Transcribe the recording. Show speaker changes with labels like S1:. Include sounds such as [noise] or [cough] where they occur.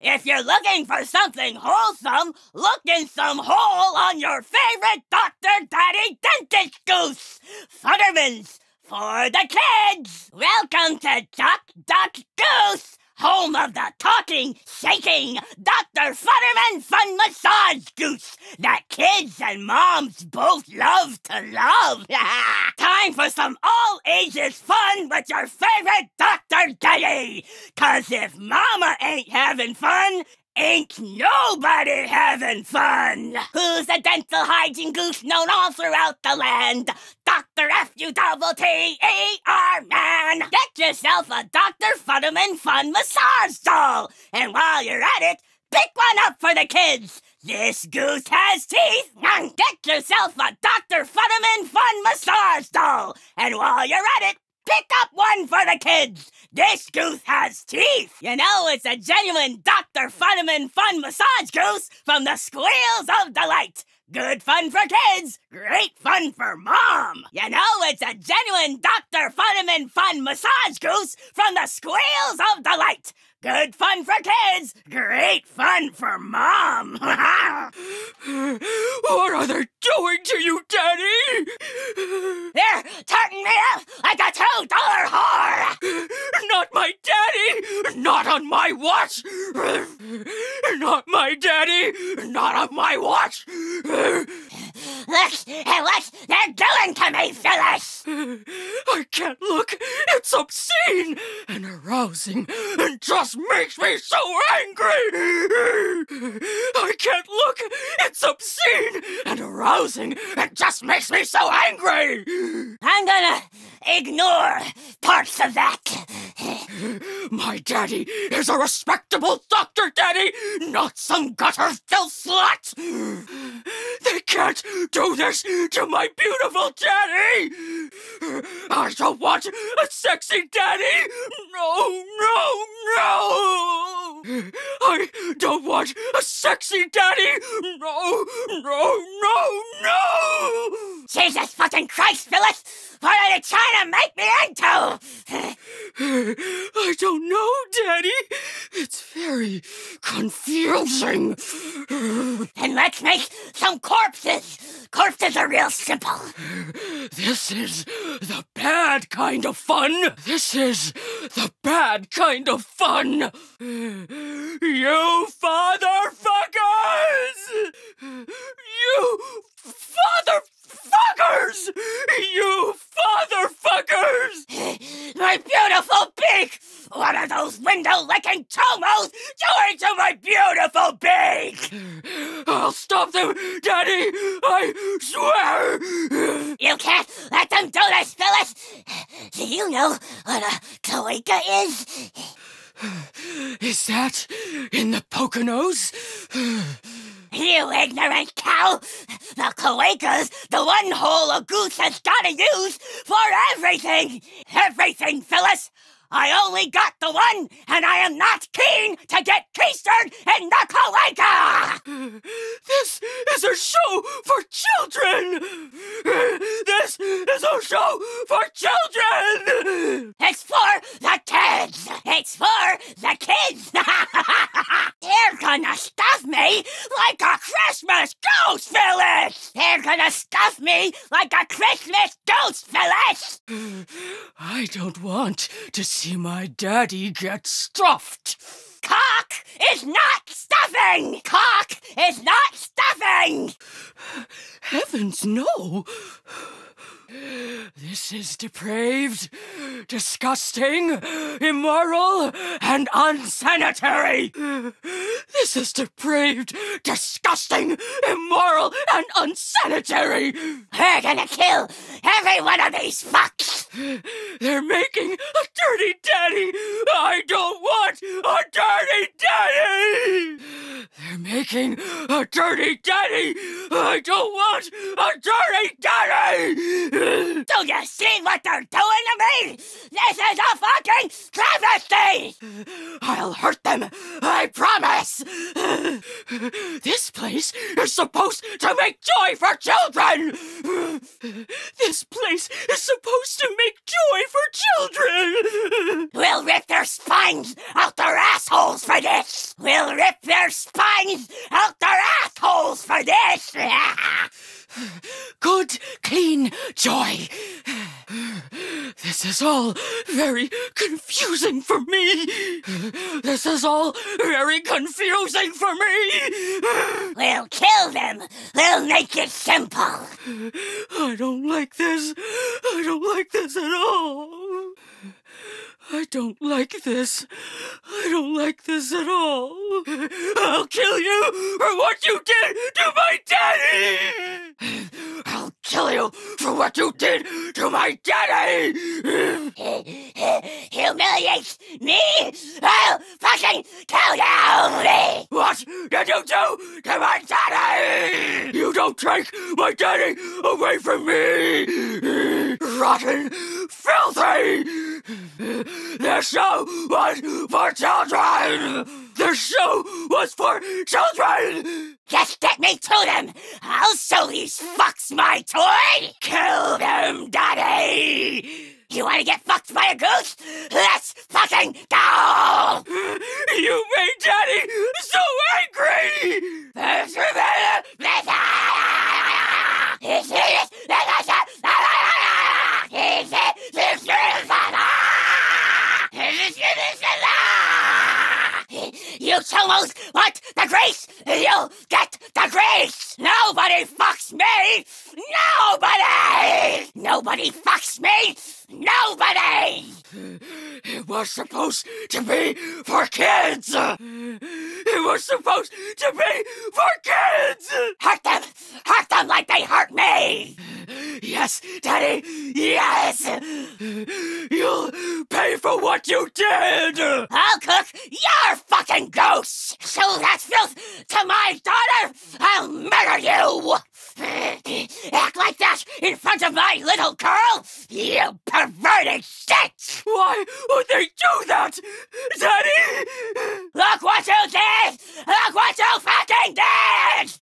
S1: If you're looking for something wholesome, look in some hole on your favorite Dr. Daddy Dentist Goose. Futterman's for the kids. Welcome to Duck Duck Goose, home of the talking, shaking Dr. Futterman Fun Massage Goose that kids and moms both love to love. [laughs] Time for some all ages fun with your favorite Dr. Daddy. Cause if mama ain't having fun, Ain't nobody having fun! Who's a dental hygiene goose known all throughout the land? Dr. F-U-T-T-E-R man! Get yourself a Dr. Futterman Fun Massage Doll! And while you're at it, pick one up for the kids! This goose has teeth! Get yourself a Dr. Futterman Fun Massage Doll! And while you're at it, Pick up one for the kids! This goose has teeth! You know, it's a genuine Dr. Futterman Fun Massage Goose from the Squeals of Delight! Good fun for kids, great fun for mom! You know, it's a genuine Dr. Futterman Fun Massage Goose from the Squeals of Delight! Good fun for kids, great fun for mom! [laughs]
S2: what are they doing to you, Daddy?
S1: They're turning me up like a two dollar whore! [laughs]
S2: Not my on my watch! Not my daddy! Not on my watch!
S1: Look at what they're doing to me, Phyllis!
S2: I can't look! It's obscene and arousing and just makes me so angry! I can't look! It's obscene and arousing and just makes me so angry!
S1: I'm gonna ignore parts of that.
S2: My daddy is a respectable doctor, Daddy, not some gutter filth slut! They can't do this to my beautiful daddy! I don't want a sexy daddy! No, no, no! I don't want a sexy daddy! No, no, no, no!
S1: Jesus fucking Christ, Phyllis! What are you trying to make me into? [sighs]
S2: I don't know, Daddy. It's very confusing. [sighs]
S1: Then let's make some corpses. Corpses are real simple.
S2: This is the bad kind of fun. This is the bad kind of fun. [sighs] You fatherfuckers! You fatherfuckers! You fatherfuckers!
S1: my beautiful beak! What are window-licking chomos doing to my beautiful beak?
S2: I'll stop them, Daddy! I swear!
S1: You can't let them do this, Phyllis! Do you know what a cloaca is?
S2: Is that in the Poconos?
S1: You ignorant cow! The cloaca's the one hole a goose has gotta use for everything! Everything, Phyllis! I only got the one, and I am not keen to get keistered in the cloaca! [sighs]
S2: This is a show for children! [sighs] This is a show for children! [laughs]
S1: It's for the kids! It's for the kids! [laughs] They're gonna stuff me like a Christmas ghost, Phyllis! They're gonna stuff me like a Christmas
S2: I don't want to see my daddy get stuffed.
S1: Cock is not stuffing! Cock is not stuffing!
S2: Heavens, no! This is depraved, disgusting, immoral, and unsanitary! This is depraved, disgusting, immoral, and unsanitary!
S1: We're gonna kill every one of these fucks!
S2: They're making a dirty daddy! I don't want a dirty daddy! They're making a dirty daddy! I don't want a dirty daddy!
S1: Do you see what they're doing to me? This is a fucking travesty!
S2: I'll hurt them, I promise! This place is supposed to make joy for children! This place is supposed to make joy for children!
S1: We'll rip their spines out their assholes for this! We'll rip their spines out their assholes for this!
S2: Good, clean joy. This is all very confusing for me. This is all very confusing for me.
S1: We'll kill them! We'll make it simple!
S2: I don't like this. I don't like this at all. I don't like this. I don't like this at all. I'll kill you for what you did to my daddy! I'll kill you for what you did to my daddy!
S1: Humiliate me! I'll fucking kill you!
S2: What did you do to my daddy? You don't take my daddy away from me! Rotten, filthy! The show was for children! The show was for children!
S1: Just get me to them! I'll show these fucks my toy!
S2: Kill them, daddy!
S1: You wanna get fucked by a goose? Let's fucking go!
S2: You made daddy so angry!
S1: You want the grace? You'll get the grace! Nobody fucks me! Nobody! Nobody fucks me! Nobody!
S2: It was supposed to be for kids! It was supposed to be for kids!
S1: Hurt them! Hurt them like they hurt me!
S2: Yes, Daddy! Yes! You'll pay for what you did!
S1: I'll cook your fucking goose! Show that filth to my daughter! I'll murder you! [laughs] Act like that in front of my little girl? You perverted shit!
S2: Why would they do that, Daddy? Look what you did! Look what you fucking did!